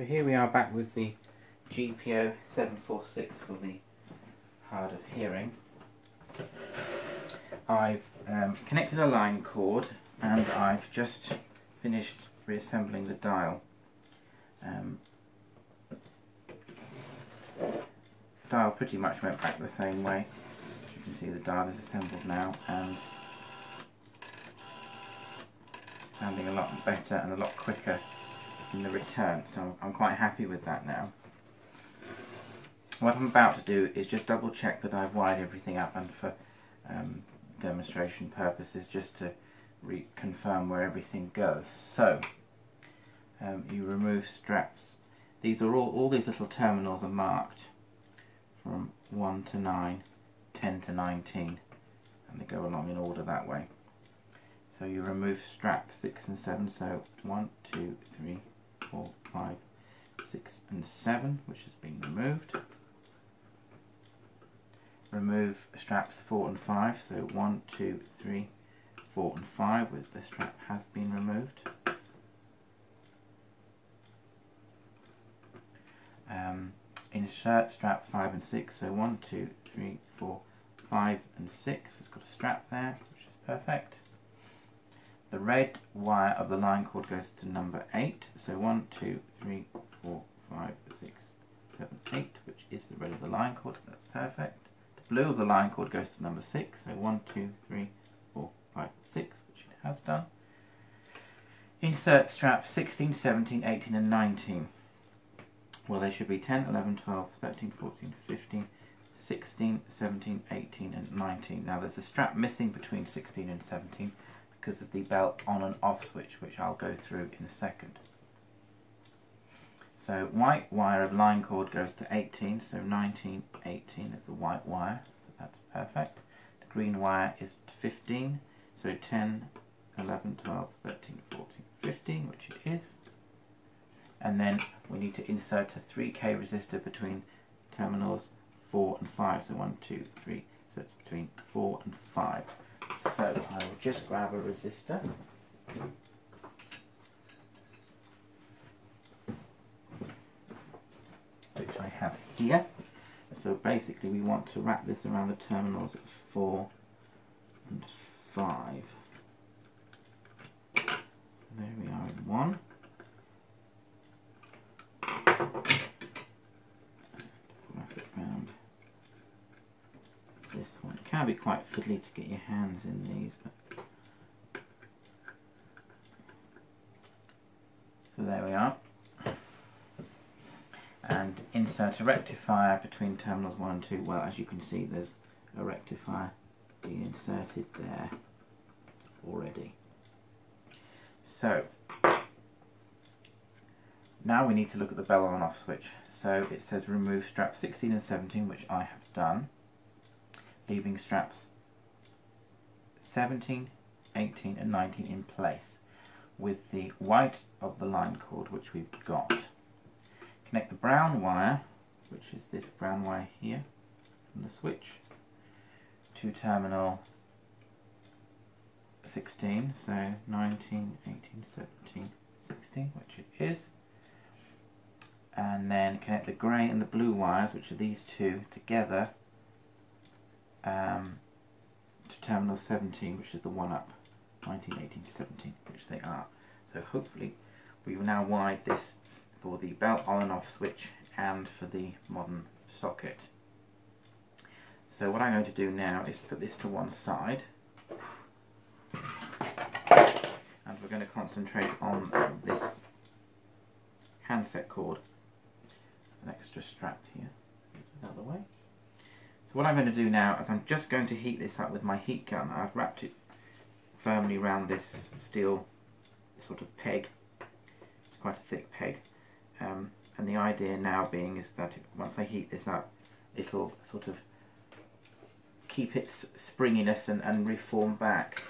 So here we are back with the GPO 746 for the hard of hearing. I've um, connected a line cord and I've just finished reassembling the dial. Um, dial pretty much went back the same way. As you can see the dial is assembled now and sounding a lot better and a lot quicker in the return so I'm quite happy with that now. What I'm about to do is just double check that I've wired everything up and for um, demonstration purposes just to reconfirm where everything goes. So um, you remove straps. These are all, all these little terminals are marked from 1 to 9, 10 to 19 and they go along in order that way. So you remove straps 6 and 7, so 1, 2, 3, 4, 5, 6 and 7 which has been removed. Remove straps 4 and 5, so 1, 2, 3, 4 and 5 with the strap has been removed. Um, insert strap 5 and 6, so 1, 2, 3, 4, 5 and 6 it's got a strap there, which is perfect. The red wire of the line cord goes to number 8, so 1, 2, 3, 4, 5, 6, 7, 8, which is the red of the line cord, so that's perfect. The blue of the line cord goes to number 6, so 1, 2, 3, 4, 5, 6, which it has done. Insert straps 16, 17, 18 and 19. Well, they should be 10, 11, 12, 13, 14, 15, 16, 17, 18 and 19. Now there's a strap missing between 16 and 17 because of the bell on and off switch, which I'll go through in a second. So white wire of line cord goes to 18, so 19, 18 is the white wire, so that's perfect. The green wire is 15, so 10, 11, 12, 13, 14, 15, which it is and then we need to insert a 3k resistor between terminals 4 and 5 so 1 2 3 so it's between 4 and 5 so I will just grab a resistor. Which I have here. So basically we want to wrap this around the terminals 4 and 5. So there we are in 1. Quite fiddly to get your hands in these. But... So there we are. And insert a rectifier between terminals 1 and 2. Well, as you can see, there's a rectifier being inserted there already. So, now we need to look at the bell on off switch. So it says remove straps 16 and 17, which I have done, leaving straps 17, 18 and 19 in place with the white of the line cord, which we've got. Connect the brown wire, which is this brown wire here, from the switch, to terminal 16, so 19, 18, 17, 16, which it is and then connect the grey and the blue wires, which are these two, together um, to terminal 17, which is the one up, 19, 18, 17, which they are. So hopefully we will now wire this for the bell on and off switch and for the modern socket. So what I'm going to do now is put this to one side and we're going to concentrate on this handset cord an extra strap here. Another way. So what I'm going to do now is I'm just going to heat this up with my heat gun. I've wrapped it firmly around this steel sort of peg. It's quite a thick peg. Um, and the idea now being is that once I heat this up, it'll sort of keep its springiness and, and reform back.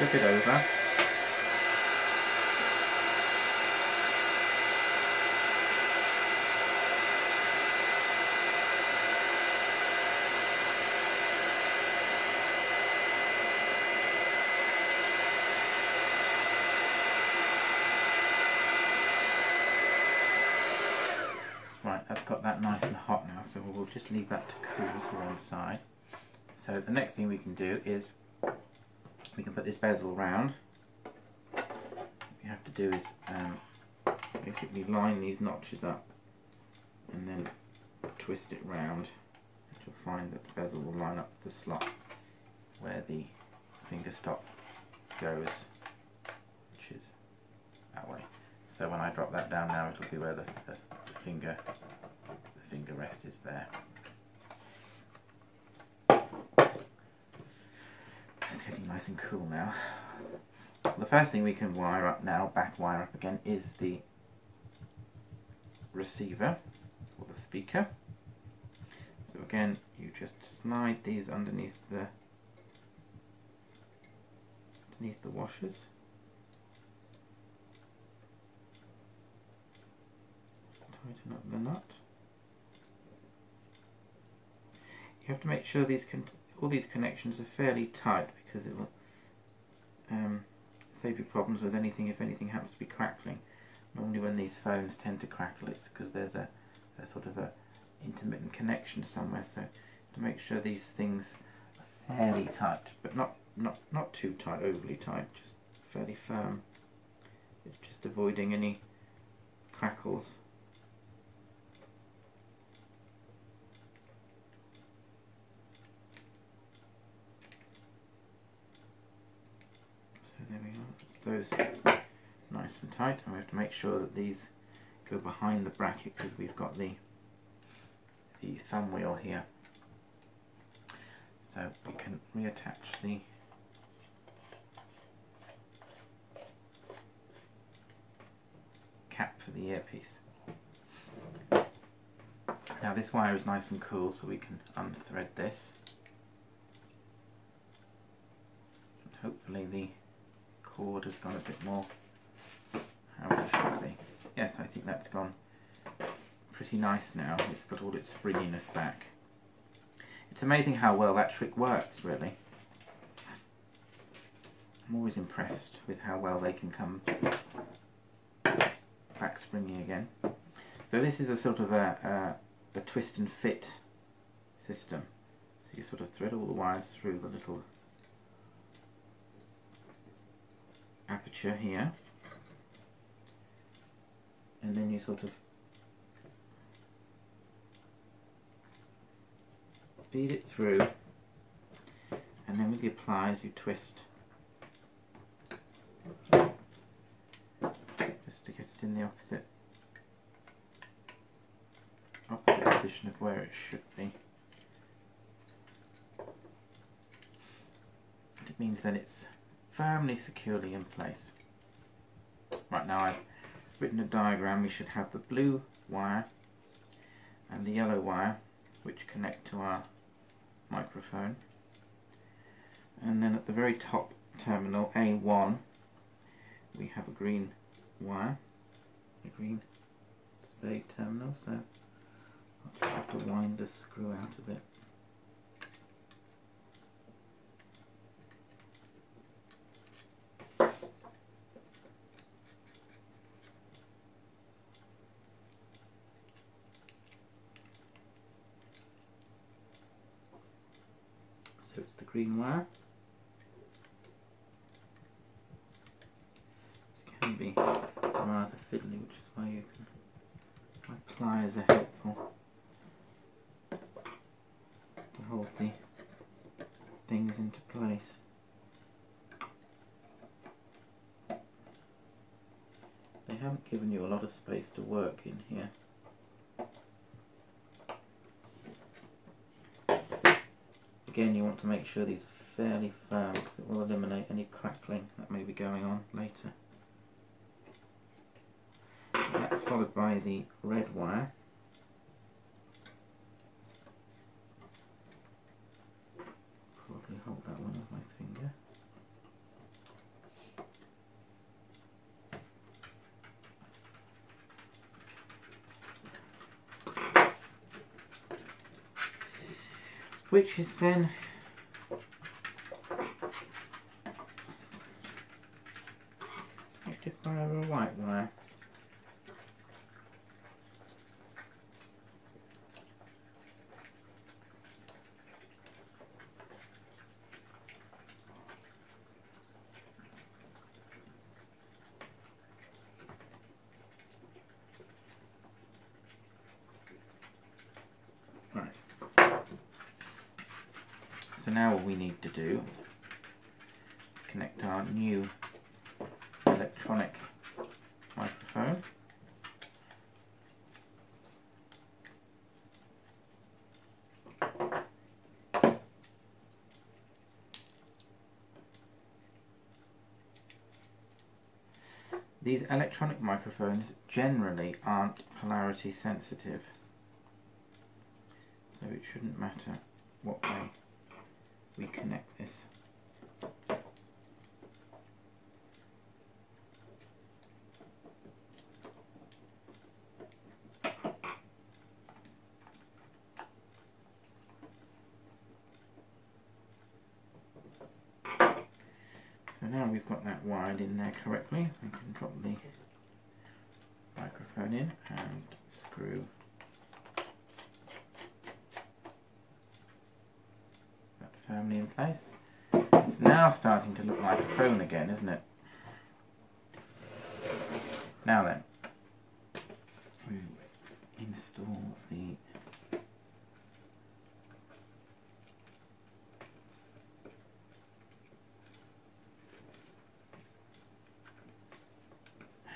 Flip it over. Right, that's got that nice and hot now, so we'll just leave that to cool to one side. So the next thing we can do is we can put this bezel round. What you have to do is um, basically line these notches up and then twist it round. You'll find that the bezel will line up the slot where the finger stop goes, which is that way. So when I drop that down now, it'll be where the, the finger the finger rest is there. It's getting nice and cool now. The first thing we can wire up now, back wire up again, is the receiver or the speaker. So again, you just slide these underneath the underneath the washers. Tighten up the nut. You have to make sure these all these connections are fairly tight because it will um, save you problems with anything if anything happens to be crackling. Normally when these phones tend to crackle it's because there's a, sort of a intermittent connection somewhere so to make sure these things are fairly tight but not, not, not too tight, overly tight, just fairly firm. It's just avoiding any crackles. there we are. That's those nice and tight and we have to make sure that these go behind the bracket because we've got the the thumb wheel here. So we can reattach the cap for the earpiece. Now this wire is nice and cool so we can unthread this. hopefully the cord has gone a bit more. Yes, I think that's gone pretty nice now. It's got all its springiness back. It's amazing how well that trick works, really. I'm always impressed with how well they can come back springy again. So this is a sort of a, a, a twist and fit system. So you sort of thread all the wires through the little aperture here. And then you sort of feed it through. And then with the pliers you twist. Just to get it in the opposite opposite position of where it should be. It means that it's firmly securely in place. Right now I've written a diagram, we should have the blue wire and the yellow wire which connect to our microphone and then at the very top terminal A1 we have a green wire, a green spade terminal so I'll just have to wind the screw out of it. So it's the green wire. This can be rather fiddly, which is why you can, my pliers are helpful to hold the things into place. They haven't given you a lot of space to work in here. Again, you want to make sure these are fairly firm because it will eliminate any crackling that may be going on later. That's followed by the red wire. Probably hold that one with my finger. Which is then connected by a white wire. So now what we need to do connect our new electronic microphone. These electronic microphones generally aren't polarity sensitive, so it shouldn't matter what way we connect this. So now we've got that wired in there correctly, we can drop the microphone in and screw firmly in place. It's now starting to look like a phone again, isn't it? Now then, we install the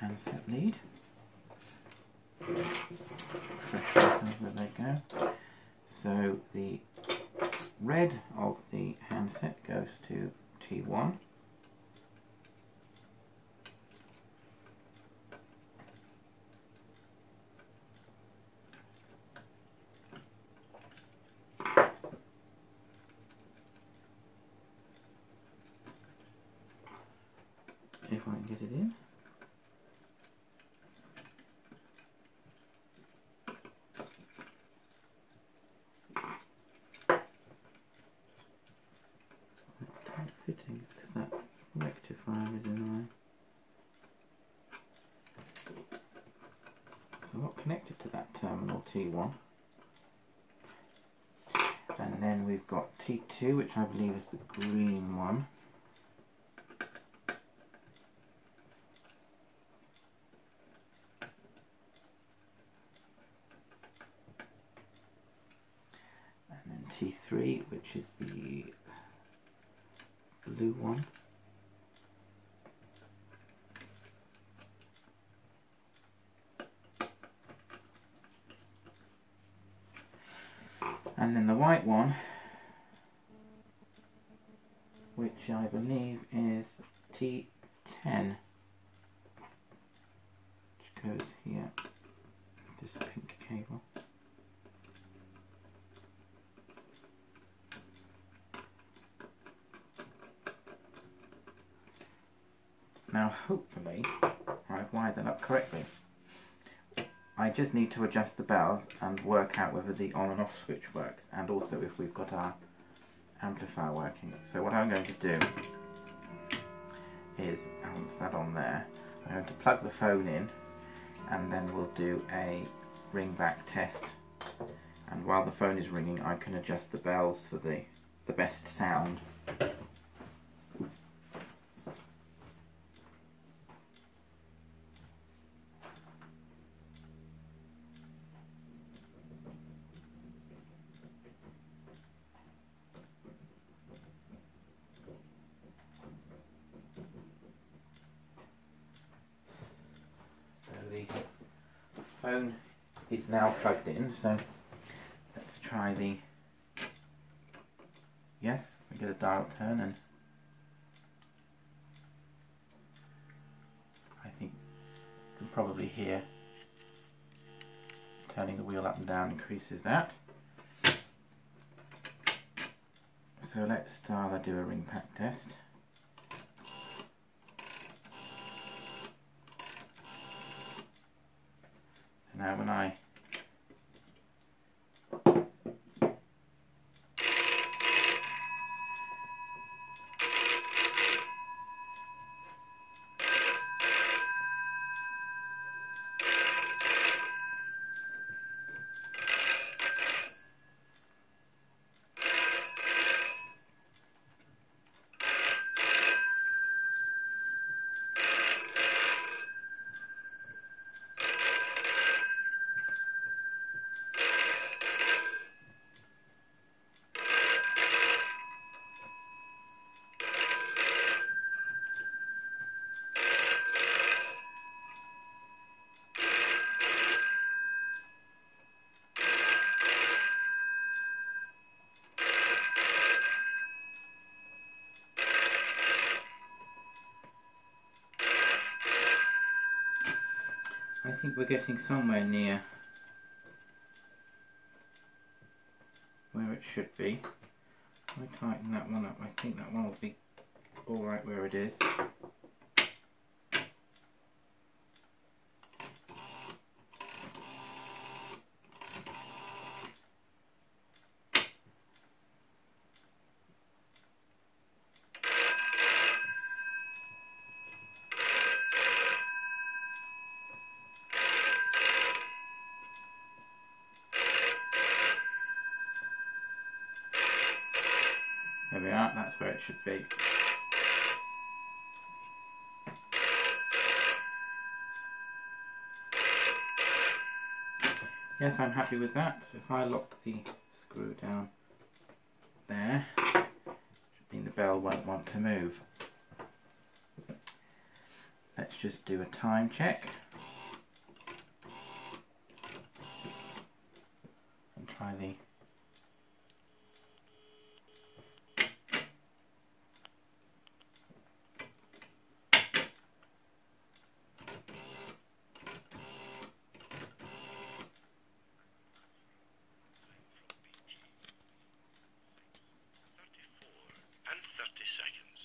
handset lead. Fresh where they go. So the red of the handset goes to T1. If I can get it in. Fittings because that rectifier is in the way. So not connected to that terminal T1. And then we've got T2 which I believe is the green one. And then T3 which is the blue one. And then the white one, which I believe is T10, which goes here, this pink cable. Now hopefully I've wired them up correctly. I just need to adjust the bells and work out whether the on and off switch works and also if we've got our amplifier working. So what I'm going to do is, once that on there, I'm going to plug the phone in and then we'll do a ring back test and while the phone is ringing I can adjust the bells for the, the best sound. phone is now in, so let's try the, yes, we get a dial tone and I think you can probably hear turning the wheel up and down increases that. So let's I do a ring back test. now when I I think we're getting somewhere near where it should be. I tighten that one up. I think that one will be alright where it is. There we are, that's where it should be. Yes, I'm happy with that. So if I lock the screw down there, should mean the bell won't want to move. Let's just do a time check. And try the and 30 seconds.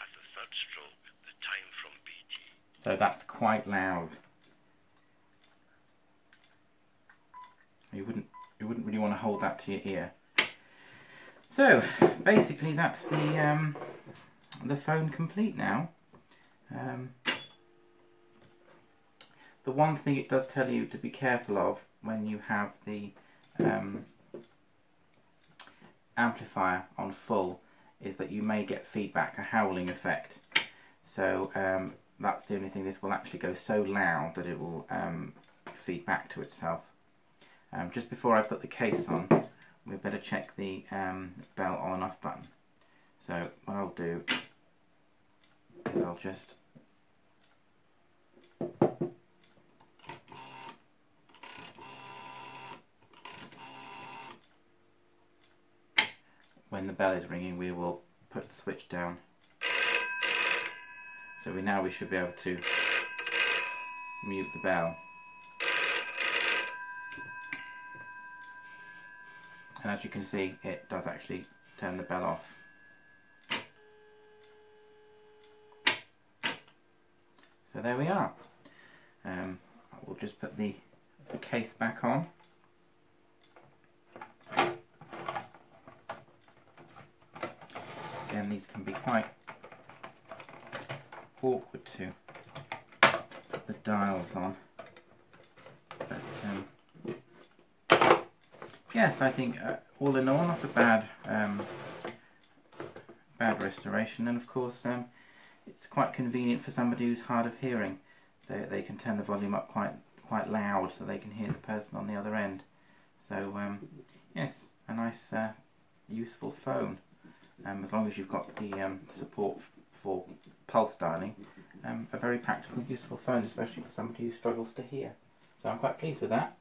At the third stroke, the time from BT. So that's quite loud. You wouldn't you wouldn't really want to hold that to your ear. So basically that's the um, the phone complete now. Um, the one thing it does tell you to be careful of when you have the um, amplifier on full is that you may get feedback, a howling effect. So um, that's the only thing. This will actually go so loud that it will um, feed back to itself. Um, just before I put the case on, we better check the um, bell on and off button. So what I'll do is I'll just when the bell is ringing we will put the switch down so we now we should be able to mute the bell. And as you can see it does actually turn the bell off. So there we are. Um, we'll just put the, the case back on. Again these can be quite awkward to put the dials on. But um, yes I think uh, all in all not a bad um, bad restoration. And of course um, it's quite convenient for somebody who's hard of hearing. They, they can turn the volume up quite quite loud so they can hear the person on the other end. So um, yes a nice uh, useful phone. Um, as long as you've got the um, support for pulse dialing, um, a very practical, useful phone, especially for somebody who struggles to hear. So I'm quite pleased with that.